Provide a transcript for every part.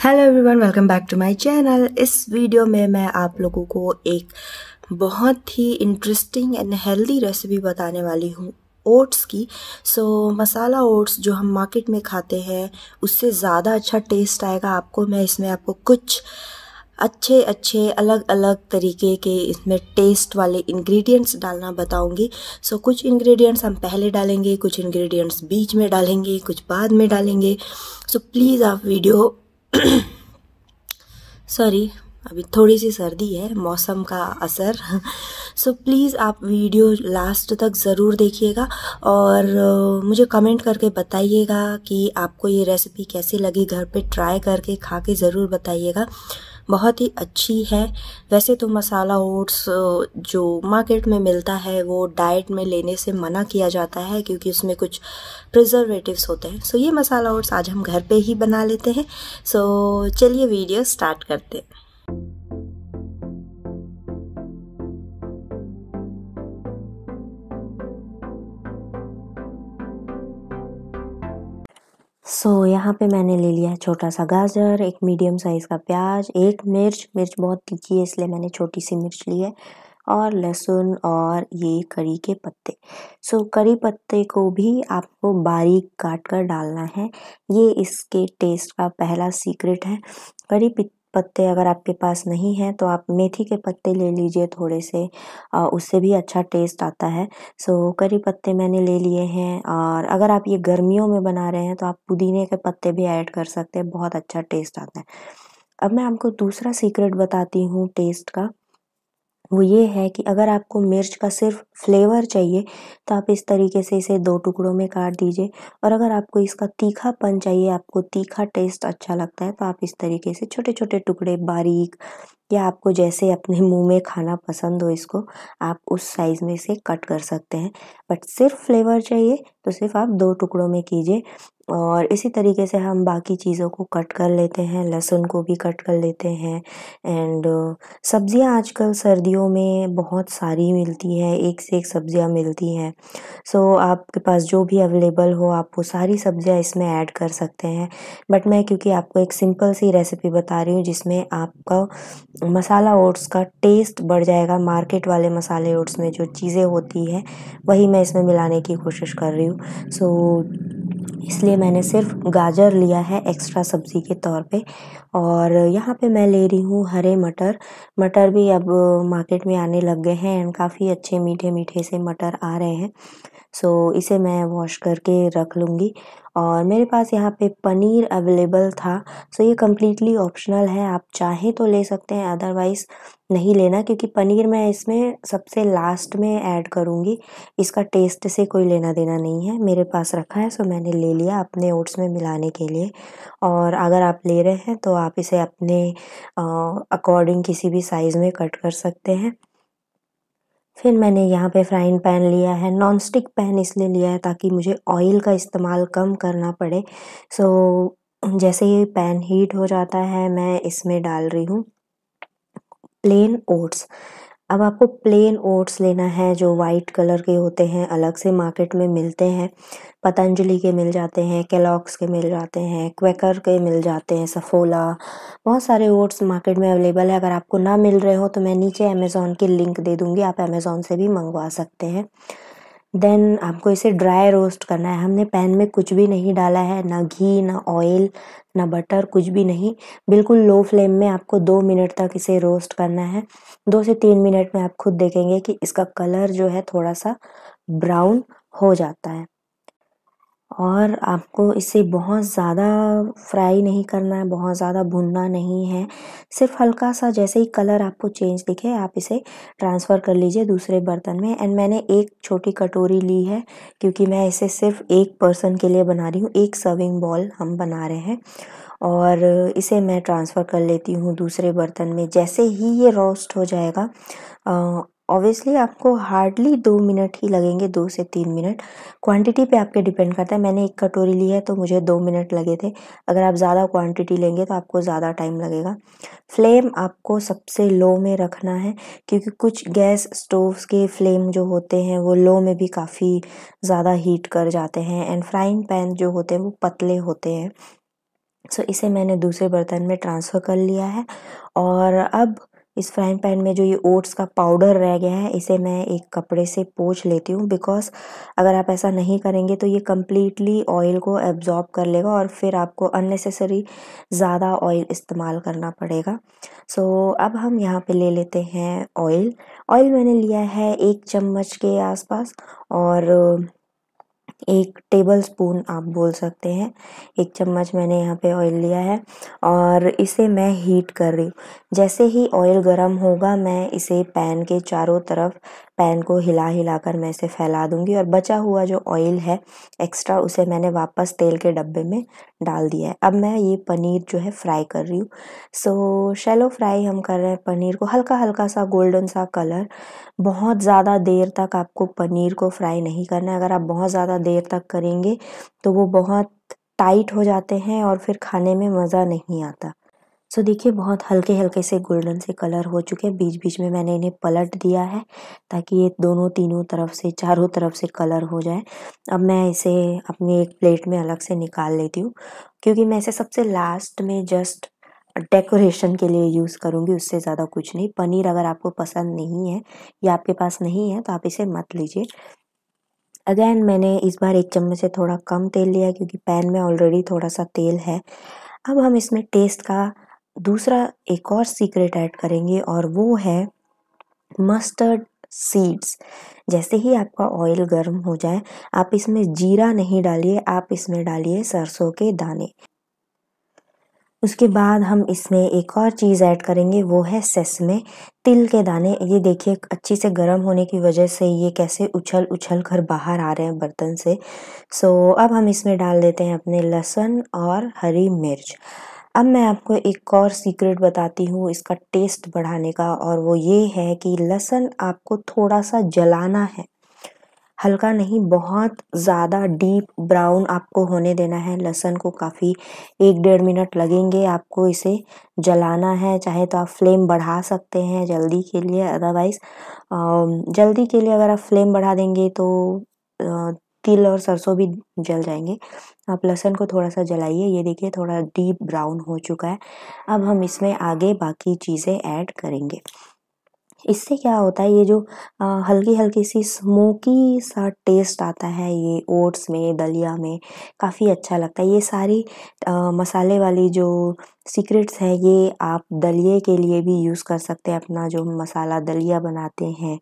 Hello everyone welcome back to my channel इस video में मैं आप लोगों को एक बहुत ही इंटरेस्टिंग एंड हेल्दी रेसिपी बताने वाली हूँ ओट्स की। सो so, मसाला ओट्स जो हम मार्केट में खाते हैं उससे ज़्यादा अच्छा टेस्ट आएगा आपको। मैं इसमें आपको कुछ अच्छे अच्छे अलग अलग तरीके के इसमें टेस्ट वाले इंग्रेडिएंट्स डालना बताऊँगी। सो so, कुछ इंग्रेडिएंट्स हम पहले डालेंगे कुछ इंग्रेडिएंट्स बीच में डालेंगे कुछ बाद में डालेंगे। सो so, प्लीज़ आप वीडियो सॉरी अभी थोड़ी सी सर्दी है मौसम का असर। सो so, प्लीज़ आप वीडियो लास्ट तक ज़रूर देखिएगा और uh, मुझे कमेंट करके बताइएगा कि आपको ये रेसिपी कैसी लगी घर पे ट्राई करके खा के ज़रूर बताइएगा। बहुत ही अच्छी है। वैसे तो मसाला ओट्स जो मार्केट में मिलता है, वो डाइट में लेने से मना किया जाता है, क्योंकि उसमें कुछ प्रिजर्वेटिव्स होते हैं। सो ये मसाला ओट्स आज हम घर पे ही बना लेते हैं। सो चलिए वीडियो स्टार्ट करते हैं। सो so, यहाँ पे मैंने ले लिया है छोटा सा गाजर एक मीडियम साइज़ का प्याज एक मिर्च। मिर्च बहुत तीखी है इसलिए मैंने छोटी सी मिर्च ली है। और लहसुन और ये करी के पत्ते। सो so, करी पत्ते को भी आपको बारीक काट कर डालना है। ये इसके टेस्ट का पहला सीक्रेट है। करी पत्ते अगर आपके पास नहीं है तो आप मेथी के पत्ते ले लीजिए थोड़े से उससे भी अच्छा टेस्ट आता है। सो, करी पत्ते मैंने ले लिए हैं और अगर आप ये गर्मियों में बना रहे हैं तो आप पुदीने के पत्ते भी ऐड कर सकते हैं, बहुत अच्छा टेस्ट आता है। अब मैं आपको दूसरा सीक्रेट बताती हूँ टेस्ट का। वो ये है कि अगर आपको मिर्च का सिर्फ़ फ्लेवर चाहिए तो आप इस तरीके से इसे दो टुकड़ों में काट दीजिए। और अगर आपको इसका तीखापन चाहिए, आपको तीखा टेस्ट अच्छा लगता है तो आप इस तरीके से छोटे छोटे टुकड़े बारीक या आपको जैसे अपने मुँह में खाना पसंद हो इसको, आप उस साइज़ में इसे कट कर सकते हैं। बट सिर्फ़ फ्लेवर चाहिए तो सिर्फ़ आप दो टुकड़ों में कीजिए। और इसी तरीके से हम बाकी चीज़ों को कट कर लेते हैं, लहसुन को भी कट कर लेते हैं एंड सब्ज़ियाँ आजकल सर्दियों में बहुत सारी मिलती हैं, एक से एक सब्ज़ियाँ मिलती हैं। सो आपके पास जो भी अवेलेबल हो, आप वो सारी सब्ज़ियाँ इसमें ऐड कर सकते हैं। बट मैं क्योंकि आपको एक सिंपल सी रेसिपी बता रही हूँ, जिसमें आपका मसाला ओट्स का टेस्ट बढ़ जाएगा मार्केट वाले मसाले ओट्स में जो चीज़ें होती हैं, वही मैं इसमें मिलाने की कोशिश कर रही हूँ। सो इसलिए मैंने सिर्फ़ गाजर लिया है एक्स्ट्रा सब्ज़ी के तौर पे। और यहाँ पे मैं ले रही हूँ हरे मटर। मटर भी अब मार्केट में आने लग गए हैं एंड काफ़ी अच्छे मीठे मीठे से मटर आ रहे हैं। सो इसे मैं वॉश करके रख लूँगी। और मेरे पास यहाँ पे पनीर अवेलेबल था। सो ये कम्प्लीटली ऑप्शनल है। आप चाहें तो ले सकते हैं अदरवाइज़ नहीं लेना, क्योंकि पनीर मैं इसमें सबसे लास्ट में ऐड करूँगी। इसका टेस्ट से कोई लेना देना नहीं है। मेरे पास रखा है सो मैंने ले लिया अपने ओट्स में मिलाने के लिए। और अगर आप ले रहे हैं तो आप इसे अपने अकॉर्डिंग किसी भी साइज़ में कट कर सकते हैं। फिर मैंने यहाँ पे फ्राइंग पैन लिया है नॉन स्टिक पैन इसलिए लिया है ताकि मुझे ऑयल का इस्तेमाल कम करना पड़े। सो so, जैसे ये पैन हीट हो जाता है मैं इसमें डाल रही हूँ प्लेन ओट्स अब आपको प्लेन ओट्स लेना है, जो वाइट कलर के होते हैं, अलग से मार्केट में मिलते हैं। पतंजलि के मिल जाते हैं केलॉक्स के मिल जाते हैं क्वेकर के मिल जाते हैं सफोला बहुत सारे ओट्स मार्केट में अवेलेबल है। अगर आपको ना मिल रहे हो तो मैं नीचे अमेज़ोन की लिंक दे दूँगी। आप अमेज़ोन से भी मंगवा सकते हैं। देन आपको इसे ड्राई रोस्ट करना है। हमने पैन में कुछ भी नहीं डाला है, ना घी, ना ऑयल, ना बटर, कुछ भी नहीं। बिल्कुल लो फ्लेम में आपको दो मिनट तक इसे रोस्ट करना है। दो से तीन मिनट में आप खुद देखेंगे कि इसका कलर जो है थोड़ा सा ब्राउन हो जाता है। और आपको इसे बहुत ज़्यादा फ्राई नहीं करना है, बहुत ज़्यादा भुनना नहीं है। सिर्फ़ हल्का सा जैसे ही कलर आपको चेंज दिखे, आप इसे ट्रांसफ़र कर लीजिए दूसरे बर्तन में। एंड मैंने एक छोटी कटोरी ली है, क्योंकि मैं इसे सिर्फ़ एक पर्सन के लिए बना रही हूँ, एक सर्विंग बॉल हम बना रहे हैं। और इसे मैं ट्रांसफ़र कर लेती हूँ दूसरे बर्तन में। जैसे ही ये रोस्ट हो जाएगा ऑब्वियसली आपको हार्डली दो मिनट ही लगेंगे दो से तीन मिनट क्वांटिटी पे आपके डिपेंड करता है. मैंने एक कटोरी ली है तो मुझे दो मिनट लगे थे. अगर आप ज़्यादा क्वांटिटी लेंगे तो आपको ज़्यादा टाइम लगेगा. फ्लेम आपको सबसे लो में रखना है क्योंकि कुछ गैस स्टोव्स के फ्लेम जो होते हैं वो लो में भी काफ़ी ज़्यादा हीट कर जाते हैं. एंड फ्राइंग पैन जो होते हैं वो पतले होते हैं. सो so, इसे मैंने दूसरे बर्तन में ट्रांसफ़र कर लिया है. और अब इस फ्राइंग पैन में जो ये ओट्स का पाउडर रह गया है इसे मैं एक कपड़े से पोंछ लेती हूँ बिकॉज़ अगर आप ऐसा नहीं करेंगे तो ये कम्प्लीटली ऑयल को एब्ज़ॉर्ब कर लेगा और फिर आपको अननेसेसरी ज़्यादा ऑयल इस्तेमाल करना पड़ेगा। सो so, अब हम यहाँ पे ले लेते हैं ऑयल ऑयल मैंने लिया है एक चम्मच के आसपास और एक टेबल स्पून आप बोल सकते हैं। एक चम्मच मैंने यहाँ पे ऑयल लिया है और इसे मैं हीट कर रही हूँ। जैसे ही ऑयल गर्म होगा, मैं इसे पैन के चारों तरफ़ पैन को हिला हिला कर मैं इसे फैला दूँगी और बचा हुआ जो ऑयल है एक्स्ट्रा उसे मैंने वापस तेल के डब्बे में डाल दिया है। अब मैं ये पनीर जो है फ्राई कर रही हूँ। सो शैलो फ्राई हम कर रहे हैं पनीर को। हल्का हल्का सा गोल्डन सा कलर बहुत ज़्यादा देर तक आपको पनीर को फ्राई नहीं करना है। अगर आप बहुत ज़्यादा देर तक करेंगे तो वो बहुत टाइट हो जाते हैं और फिर खाने में मज़ा नहीं आता। सो देखिए, बहुत हल्के हल्के से गोल्डन से कलर हो चुके हैं। बीच बीच में मैंने इन्हें पलट दिया है ताकि ये दोनों तीनों तरफ़ से, चारों तरफ़ से कलर हो जाए। अब मैं इसे अपने एक प्लेट में अलग से निकाल लेती हूँ क्योंकि मैं इसे सबसे लास्ट में जस्ट डेकोरेशन के लिए यूज़ करूँगी, उससे ज़्यादा कुछ नहीं। पनीर अगर आपको पसंद नहीं है या आपके पास नहीं है तो आप इसे मत लीजिए। अगैन मैंने इस बार एक चम्मच से थोड़ा कम तेल लिया क्योंकि पैन में ऑलरेडी थोड़ा सा तेल है। अब हम इसमें टेस्ट का दूसरा एक और सीक्रेट ऐड करेंगे और वो है मस्टर्ड सीड्स जैसे ही आपका ऑयल गर्म हो जाए, आप इसमें जीरा नहीं डालिए, आप इसमें डालिए सरसों के दाने। उसके बाद हम इसमें एक और चीज़ ऐड करेंगे, वो है सेसमे तिल के दाने। ये देखिए, अच्छी से गर्म होने की वजह से ये कैसे उछल उछल कर बाहर आ रहे हैं बर्तन से। सो अब हम इसमें डाल देते हैं अपने लहसुन और हरी मिर्च। अब मैं आपको एक और सीक्रेट बताती हूँ इसका टेस्ट बढ़ाने का, और वो ये है कि लहसुन आपको थोड़ा सा जलाना है। हल्का नहीं, बहुत ज़्यादा डीप ब्राउन आपको होने देना है। लहसुन को काफ़ी एक डेढ़ मिनट लगेंगे आपको इसे जलाना है, चाहे तो आप फ्लेम बढ़ा सकते हैं जल्दी के लिए, अदरवाइज़ जल्दी के लिए अगर आप फ्लेम बढ़ा देंगे तो तिल और सरसों भी जल जाएँगे। आप लहसन को थोड़ा सा जलाइए, ये देखिए थोड़ा डीप ब्राउन हो चुका है। अब हम इसमें आगे बाकी चीज़ें ऐड करेंगे। इससे क्या होता है ये जो हल्की हल्की सी स्मोकी सा टेस्ट आता है ये ओट्स में दलिया में काफ़ी अच्छा लगता है। ये सारी आ, मसाले वाली जो सीक्रेट्स है ये आप दलिए के लिए भी यूज़ कर सकते हैं अपना जो मसाला दलिया बनाते हैं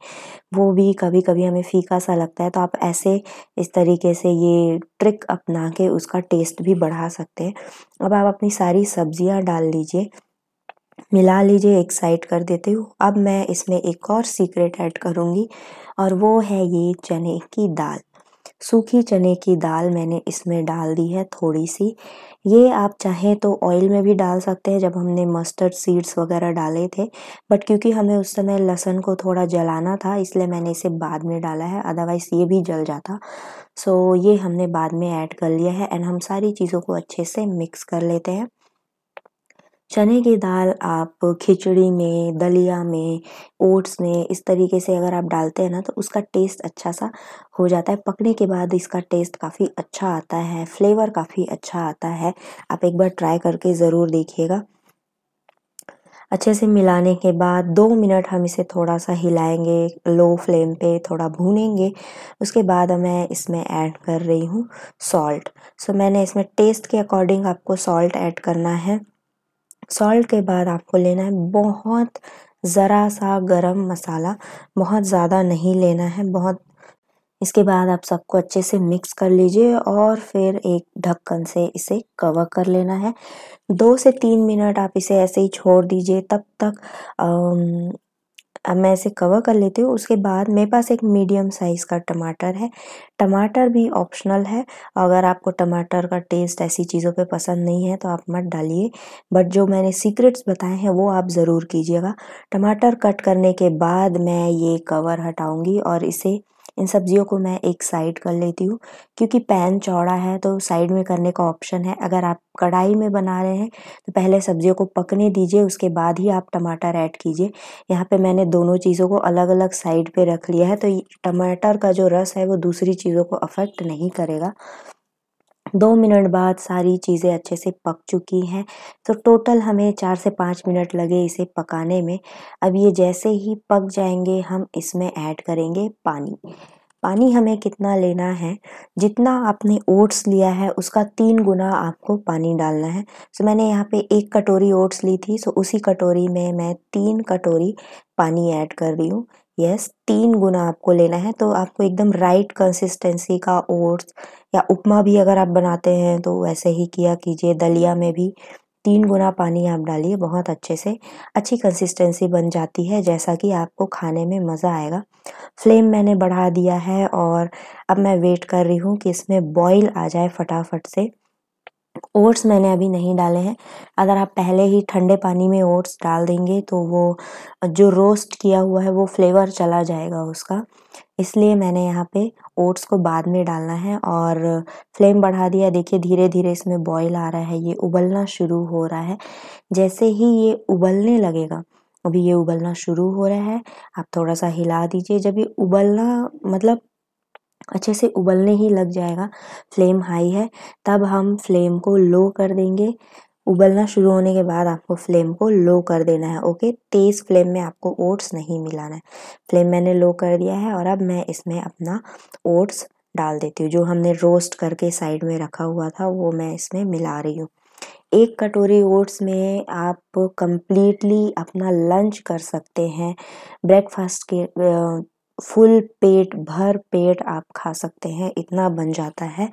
वो भी कभी कभी हमें फीका सा लगता है तो आप ऐसे इस तरीके से ये ट्रिक अपना के उसका टेस्ट भी बढ़ा सकते हैं। अब आप अपनी सारी सब्ज़ियाँ डाल लीजिए मिला लीजिए एक साइड कर देती हूँ। अब मैं इसमें एक और सीक्रेट ऐड करूँगी और वो है ये चने की दाल। सूखी चने की दाल मैंने इसमें डाल दी है थोड़ी सी। ये आप चाहें तो ऑयल में भी डाल सकते हैं जब हमने मस्टर्ड सीड्स वगैरह डाले थे बट क्योंकि हमें उस समय लहसुन को थोड़ा जलाना था, इसलिए मैंने इसे बाद में डाला है अदरवाइज़ ये भी जल जाता। सो ये हमने बाद में ऐड कर लिया है एंड हम सारी चीज़ों को अच्छे से मिक्स कर लेते हैं। चने की दाल आप खिचड़ी में, दलिया में, ओट्स में इस तरीके से अगर आप डालते हैं ना तो उसका टेस्ट अच्छा सा हो जाता है। पकने के बाद इसका टेस्ट काफ़ी अच्छा आता है फ्लेवर काफ़ी अच्छा आता है। आप एक बार ट्राई करके ज़रूर देखिएगा। अच्छे से मिलाने के बाद दो मिनट हम इसे थोड़ा सा हिलाएँगे, लो फ्लेम पे थोड़ा भूनेंगे। उसके बाद मैं इसमें ऐड कर रही हूँ सॉल्ट सो मैंने इसमें टेस्ट के अकॉर्डिंग आपको सॉल्ट ऐड करना है। सॉल्ट के बाद आपको लेना है बहुत ज़रा सा गरम मसाला, बहुत ज़्यादा नहीं लेना है, बहुत इसके बाद आप सबको अच्छे से मिक्स कर लीजिए और फिर एक ढक्कन से इसे कवर कर लेना है। दो से तीन मिनट आप इसे ऐसे ही छोड़ दीजिए, तब तक अब मैं इसे कवर कर लेती हूँ। उसके बाद मेरे पास एक मीडियम साइज़ का टमाटर है। टमाटर भी ऑप्शनल है। अगर आपको टमाटर का टेस्ट ऐसी चीज़ों पे पसंद नहीं है तो आप मत डालिए। बट जो मैंने सीक्रेट्स बताए हैं, वो आप ज़रूर कीजिएगा। टमाटर कट करने के बाद मैं ये कवर हटाऊँगी और इसे इन सब्जियों को मैं एक साइड कर लेती हूँ, क्योंकि पैन चौड़ा है तो साइड में करने का ऑप्शन है। अगर आप कढ़ाई में बना रहे हैं तो पहले सब्जियों को पकने दीजिए, उसके बाद ही आप टमाटर ऐड कीजिए। यहाँ पे मैंने दोनों चीज़ों को अलग अलग साइड पे रख लिया है तो टमाटर का जो रस है, वो दूसरी चीज़ों को अफेक्ट नहीं करेगा। दो मिनट बाद सारी चीज़ें अच्छे से पक चुकी हैं। तो टोटल हमें चार से पाँच मिनट लगे इसे पकाने में। अब ये जैसे ही पक जाएँगे, हम इसमें ऐड करेंगे पानी। पानी हमें कितना लेना है? जितना आपने ओट्स लिया है, उसका तीन गुना आपको पानी डालना है। सो मैंने यहाँ पे एक कटोरी ओट्स ली थी सो उसी कटोरी में मैं तीन कटोरी पानी ऐड कर रही हूँ। यस तीन गुना आपको लेना है तो आपको एकदम राइट कंसिस्टेंसी का ओट्स या उपमा भी अगर आप बनाते हैं तो वैसे ही किया कीजिए। दलिया में भी तीन गुना पानी आप डालिए, बहुत अच्छे से अच्छी कंसिस्टेंसी बन जाती है, जैसा कि आपको खाने में मज़ा आएगा। फ्लेम मैंने बढ़ा दिया है और अब मैं वेट कर रही हूँ कि इसमें बॉईल आ जाए फटाफट से। ओट्स मैंने अभी नहीं डाले हैं। अगर आप पहले ही ठंडे पानी में ओट्स डाल देंगे तो वो, जो रोस्ट किया हुआ है वो फ्लेवर चला जाएगा उसका। इसलिए मैंने यहाँ पे ओट्स को बाद में डालना है और फ्लेम बढ़ा दिया। देखिए धीरे धीरे इसमें बॉईल आ रहा है, ये उबलना शुरू हो रहा है। जैसे ही ये उबलने लगेगा, अभी ये उबलना शुरू हो रहा है। आप थोड़ा सा हिला दीजिए। जब ये उबलना मतलब अच्छे से उबलने ही लग जाएगा। फ्लेम हाई है, तब हम फ्लेम को लो कर देंगे। उबलना शुरू होने के बाद आपको फ्लेम को लो कर देना है, ओके? तेज़ फ्लेम में आपको ओट्स नहीं मिलाना है। फ्लेम मैंने लो कर दिया है और अब मैं इसमें अपना ओट्स डाल देती हूँ। जो हमने रोस्ट करके साइड में रखा हुआ था, वो मैं इसमें मिला रही हूँ। एक कटोरी ओट्स में आप कंप्लीटली अपना लंच कर सकते हैं। ब्रेकफास्ट के फुल पेट, भर पेट आप खा सकते हैं, इतना बन जाता है।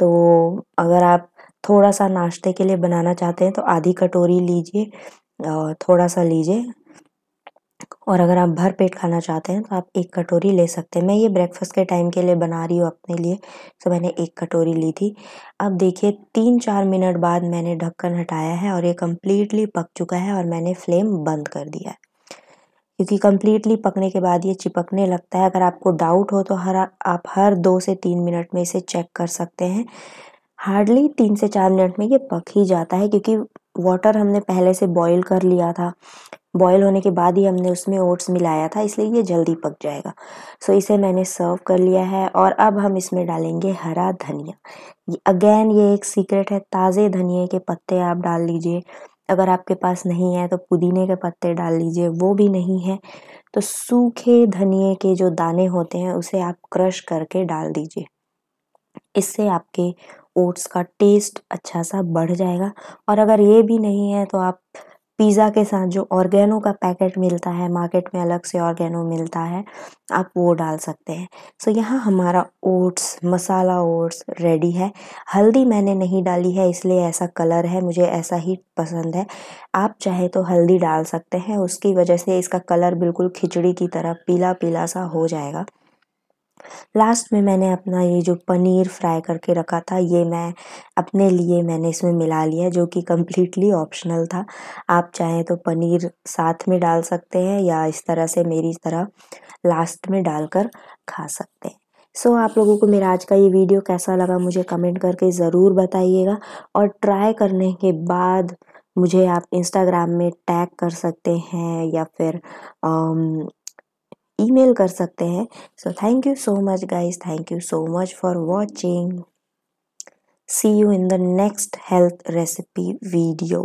तो अगर आप थोड़ा सा नाश्ते के लिए बनाना चाहते हैं तो आधी कटोरी लीजिए थोड़ा सा लीजिए। और अगर आप भर पेट खाना चाहते हैं तो आप एक कटोरी ले सकते हैं। मैं ये ब्रेकफास्ट के टाइम के लिए बना रही हूँ अपने लिए तो मैंने एक कटोरी ली थी। अब देखिए तीन चार मिनट बाद मैंने ढक्कन हटाया है और ये कम्प्लीटली पक चुका है और मैंने फ्लेम बंद कर दिया है। क्योंकि कम्प्लीटली पकने के बाद ये चिपकने लगता है। अगर आपको डाउट हो तो हर आप हर दो से तीन मिनट में इसे चेक कर सकते हैं। हार्डली तीन से चार मिनट में ये पक ही जाता है क्योंकि वाटर हमने पहले से बॉईल कर लिया था। बॉईल होने के बाद ही हमने उसमें ओट्स मिलाया था इसलिए ये जल्दी पक जाएगा। सो so, इसे मैंने सर्व कर लिया है और अब हम इसमें डालेंगे हरा धनिया। अगेन ये एक सीक्रेट है ताज़े धनिए के पत्ते आप डाल लीजिए। अगर आपके पास नहीं है तो पुदीने के पत्ते डाल लीजिए, वो भी नहीं है। तो सूखे धनिए के जो दाने होते हैं, उसे आप क्रश करके डाल दीजिए। इससे आपके ओट्स का टेस्ट अच्छा सा बढ़ जाएगा। और अगर ये भी नहीं है तो आप पिज़्ज़ा के साथ जो ऑर्गेनो का पैकेट मिलता है मार्केट में अलग से ऑर्गेनो मिलता है आप वो डाल सकते हैं। सो so, यहाँ हमारा ओट्स मसाला ओट्स रेडी है। हल्दी मैंने नहीं डाली है इसलिए ऐसा कलर है मुझे ऐसा ही पसंद है। आप चाहे तो हल्दी डाल सकते हैं उसकी वजह से इसका कलर बिल्कुल खिचड़ी की तरह पीला पीला सा हो जाएगा। लास्ट में मैंने अपना ये जो पनीर फ्राई करके रखा था ये मैं अपने लिए मैंने इसमें मिला लिया जो कि कम्प्लीटली ऑप्शनल था। आप चाहें तो पनीर साथ में डाल सकते हैं या इस तरह से मेरी तरह लास्ट में डालकर खा सकते हैं। सो so, आप लोगों को मेरा आज का ये वीडियो कैसा लगा मुझे कमेंट करके ज़रूर बताइएगा और ट्राई करने के बाद मुझे आप इंस्टाग्राम में टैग कर सकते हैं या फिर ईमेल कर सकते हैं। So thank you so much guys thank you so much for watching see you in the next health recipe video